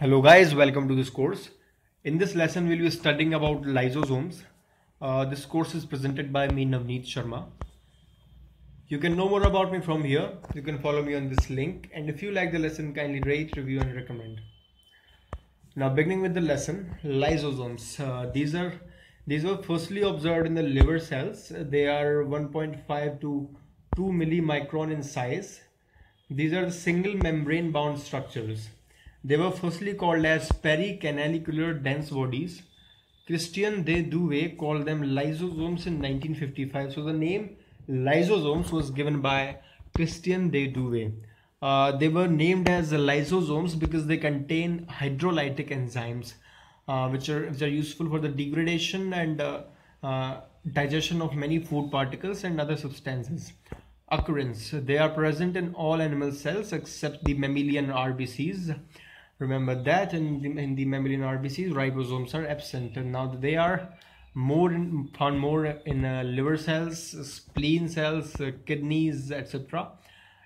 Hello guys, welcome to this course. In this lesson, we'll be studying about lysosomes. Uh, this course is presented by me, Navneet Sharma. You can know more about me from here. You can follow me on this link. And if you like the lesson, kindly rate, review and recommend. Now beginning with the lesson, lysosomes. Uh, these are these were firstly observed in the liver cells. They are 1.5 to 2 millimicron in size. These are the single membrane bound structures. They were firstly called as pericanalicular dense bodies. Christian de Duve called them lysosomes in 1955. So the name lysosomes was given by Christian de Duve. Uh, they were named as lysosomes because they contain hydrolytic enzymes uh, which are which are useful for the degradation and uh, uh digestion of many food particles and other substances occurrence they are present in all animal cells except the mammalian rbcs remember that in the, in the mammalian rbcs ribosomes are absent and now they are more in, found more in uh, liver cells spleen cells uh, kidneys etc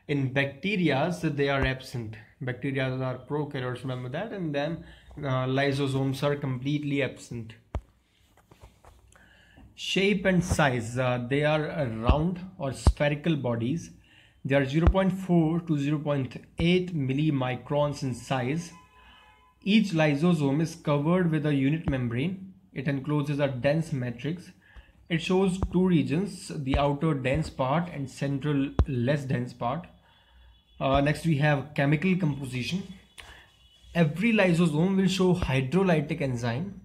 in bacteria they are absent. Bacteria are prokaryotes remember that? And then uh, lysosomes are completely absent. Shape and size uh, they are round or spherical bodies they are 0.4 to 0.8 millimicrons in size. Each lysosome is covered with a unit membrane. It encloses a dense matrix. It shows two regions the outer dense part and central less dense part. Uh, next we have chemical composition. Every lysosome will show hydrolytic enzyme.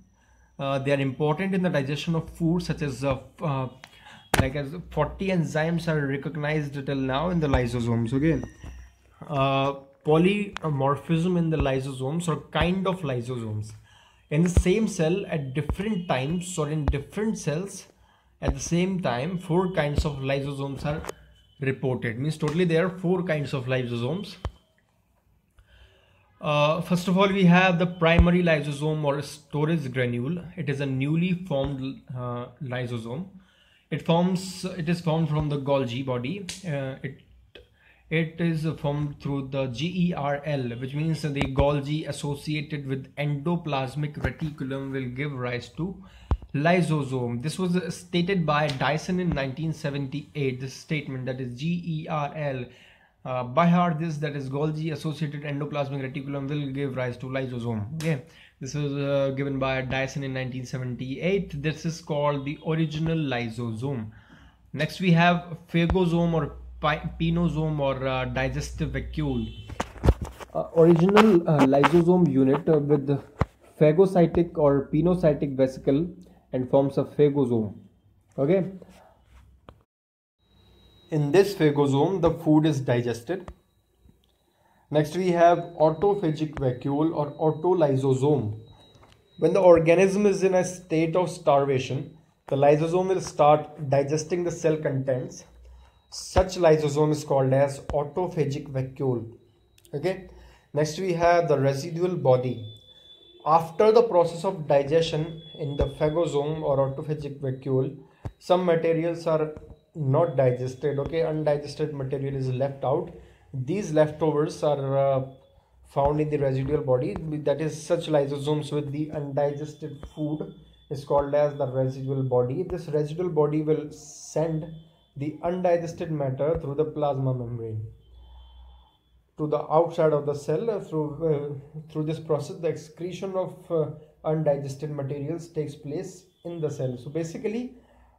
Uh, they are important in the digestion of food such as uh, uh, like as 40 enzymes are recognized till now in the lysosomes okay uh, polymorphism in the lysosomes or kind of lysosomes in the same cell at different times or in different cells at the same time four kinds of lysosomes are reported means totally there are four kinds of lysosomes uh, first of all, we have the primary lysosome or storage granule. It is a newly formed uh, lysosome. It forms. It is formed from the Golgi body. Uh, it it is formed through the GERL, which means the Golgi associated with endoplasmic reticulum will give rise to lysosome. This was stated by Dyson in 1978. This statement that is GERL uh, by heart this that is Golgi associated endoplasmic reticulum will give rise to lysosome okay this was uh, given by Dyson in 1978 this is called the original lysosome. Next we have phagosome or pinosome or uh, digestive vacuole. Uh, original uh, lysosome unit uh, with phagocytic or pinocytic vesicle and forms a phagosome. Okay? In this phagosome, the food is digested. Next, we have autophagic vacuole or autolysosome. When the organism is in a state of starvation, the lysosome will start digesting the cell contents. Such lysosome is called as autophagic vacuole. Okay. Next, we have the residual body. After the process of digestion in the phagosome or autophagic vacuole, some materials are not digested okay undigested material is left out these leftovers are uh, found in the residual body. That is such lysosomes with the undigested food is called as the residual body. This residual body will send the undigested matter through the plasma membrane to the outside of the cell. Uh, through uh, through this process the excretion of uh, undigested materials takes place in the cell. So basically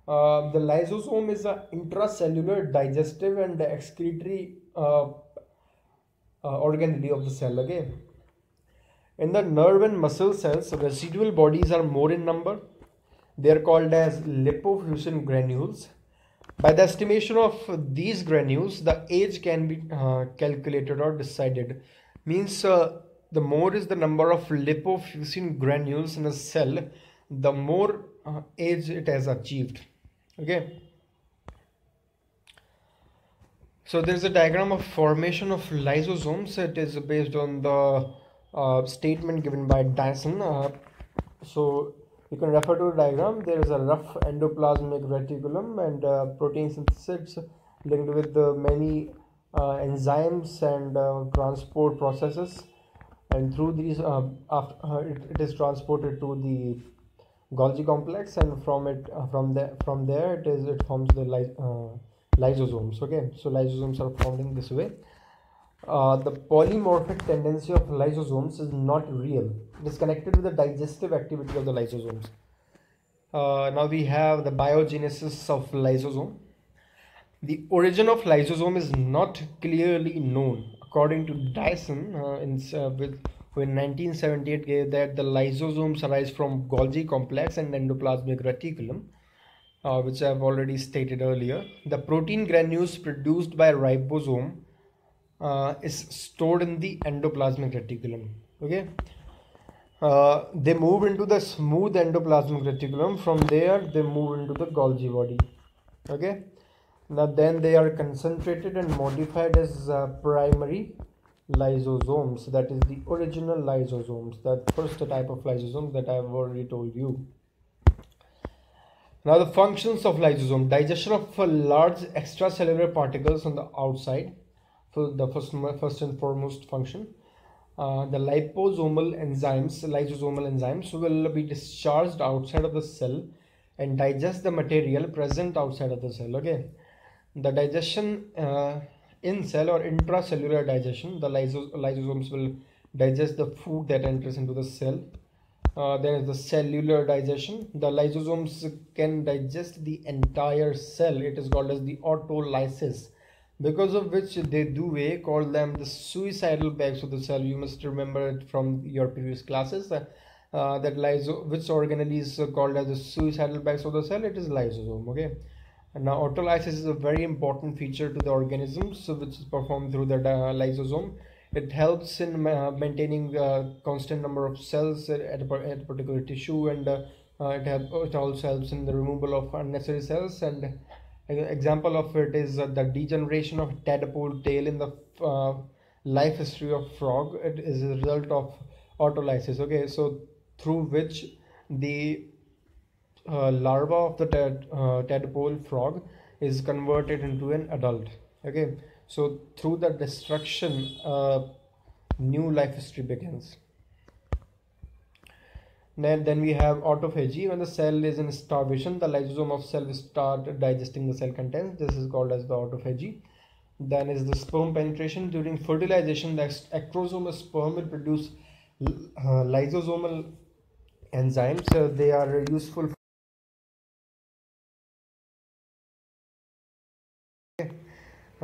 uh, the lysosome is an intracellular digestive and excretory uh, uh, organelle of the cell again. in the nerve and muscle cells residual bodies are more in number. They are called as lipofuscin granules. By the estimation of these granules the age can be uh, calculated or decided. Means uh, the more is the number of lipofuscin granules in a cell the more age it has achieved okay so there's a diagram of formation of lysosomes. It is based on the uh, statement given by Dyson. Uh, so you can refer to the diagram. There is a rough endoplasmic reticulum and uh, protein synthesis linked with the many uh, enzymes and uh, transport processes. And through these uh, after, it, it is transported to the Golgi complex and from it from there from there it is it forms the lysosomes. Okay so lysosomes are formed in this way. Uh, the polymorphic tendency of lysosomes is not real. It is connected with the digestive activity of the lysosomes. Uh, now we have the biogenesis of lysosome. The origin of lysosome is not clearly known. According to Dyson uh, in, uh, with, in 1978 gave that the lysosomes arise from Golgi complex and endoplasmic reticulum, uh, which I have already stated earlier. The protein granules produced by ribosome uh, is stored in the endoplasmic reticulum. Okay. Uh, they move into the smooth endoplasmic reticulum. From there, they move into the Golgi body. Okay now then they are concentrated and modified as uh, primary lysosomes that is the original lysosomes that first type of lysosomes that i have already told you now the functions of lysosome. Digestion of large extracellular particles on the outside for the first first and foremost function. Uh, the liposomal enzymes lysosomal enzymes will be discharged outside of the cell and digest the material present outside of the cell okay? The digestion uh, in cell or intracellular digestion the lysos lysosomes will digest the food that enters into the cell uh, then the cellular digestion. The lysosomes can digest the entire cell. It is called as the autolysis because of which they do a call them the suicidal bags of the cell. You must remember it from your previous classes uh, uh, that lyso which organelle is called as the suicidal bags of the cell? It is lysosome okay? And now autolysis is a very important feature to the organisms which is performed through the lysosome. It helps in uh, maintaining a constant number of cells at a, at a particular tissue and uh, uh, it, help, it also helps in the removal of unnecessary cells and an example of it is uh, the degeneration of tadpole tail in the uh, life history of frog. It is a result of autolysis. Okay, so through which the uh, larva of the tad, uh, tadpole frog is converted into an adult okay so through the destruction uh, new life history begins. Then, then we have autophagy. When the cell is in starvation the lysosome of cell will start digesting the cell contents. This is called as the autophagy. Then is the sperm penetration. During fertilization the acrosomal sperm will produce uh, lysosomal enzymes. Uh, they are useful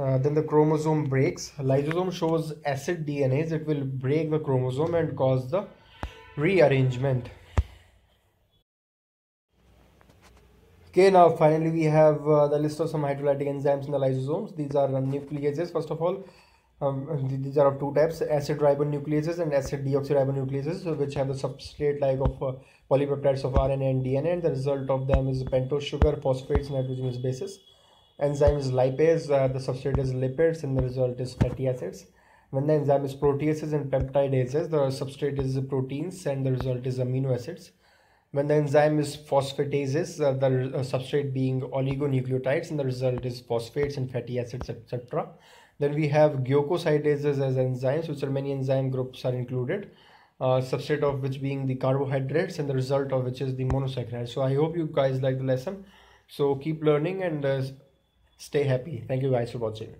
Uh, then the chromosome breaks. Lysosome shows acid DNase. It will break the chromosome and cause the rearrangement. Okay, now finally we have uh, the list of some hydrolytic enzymes in the lysosomes. These are nucleases first of all. Um, these are of two types, acid ribonucleases and acid deoxyribonucleases, which have the substrate like of uh, polypeptides of RNA and DNA and the result of them is pentose sugar, phosphates, nitrogenous bases enzyme is lipase uh, the substrate is lipids and the result is fatty acids. When the enzyme is proteases and peptidases the substrate is proteins and the result is amino acids. When the enzyme is phosphatases uh, the uh, substrate being oligonucleotides and the result is phosphates and fatty acids etc then we have glycosidases as enzymes which are many enzyme groups are included uh, substrate of which being the carbohydrates and the result of which is the monosaccharides so i hope you guys like the lesson. So keep learning and uh, stay happy. Thank you guys for watching